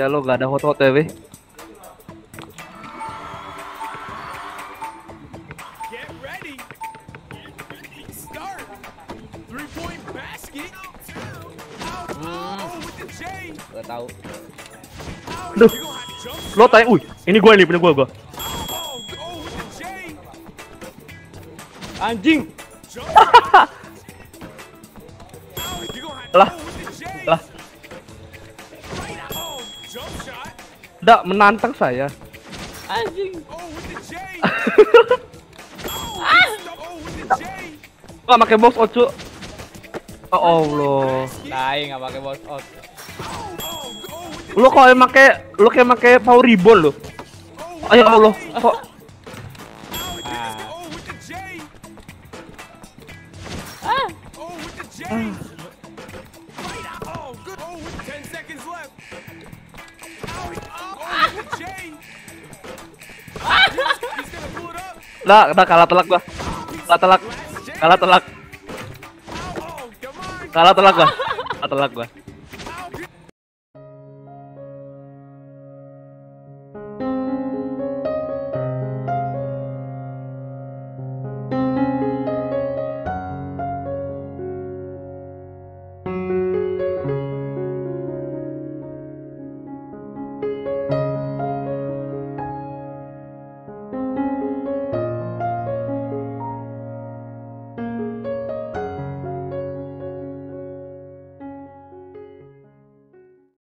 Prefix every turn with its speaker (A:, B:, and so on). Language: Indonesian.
A: Ya lo gak ada ya, weh.
B: Get ready. Start. Three point basket. Out. Oh, with the J.
C: Gak tahu.
B: Out.
A: Duh.
B: You gonna have to jump
A: Lo tanya, uy, ini gue nih, punya gue, gue.
C: Anjing.
B: Jump
A: Nggak menantang saya.
C: Anjing.
B: Oh, with the J. oh, oh,
A: pakai box out, cu. Oh Allah.
C: Tai nggak pakai box out.
A: Lo kok yang make, lo kayak make power ribbon.
B: Oh,
A: Ayo Allah, kok
C: Ah.
B: Oh, with the J.
C: Ah.
A: Udah, udah kalah telak gua. Kalah telak. Kalah telak. Kalah telak gua. Kalah telak gua.